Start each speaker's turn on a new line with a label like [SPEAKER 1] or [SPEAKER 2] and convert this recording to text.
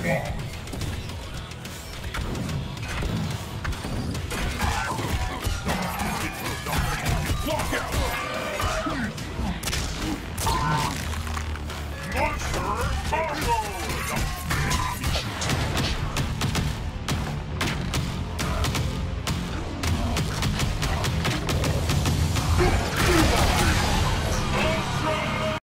[SPEAKER 1] Okay. Monster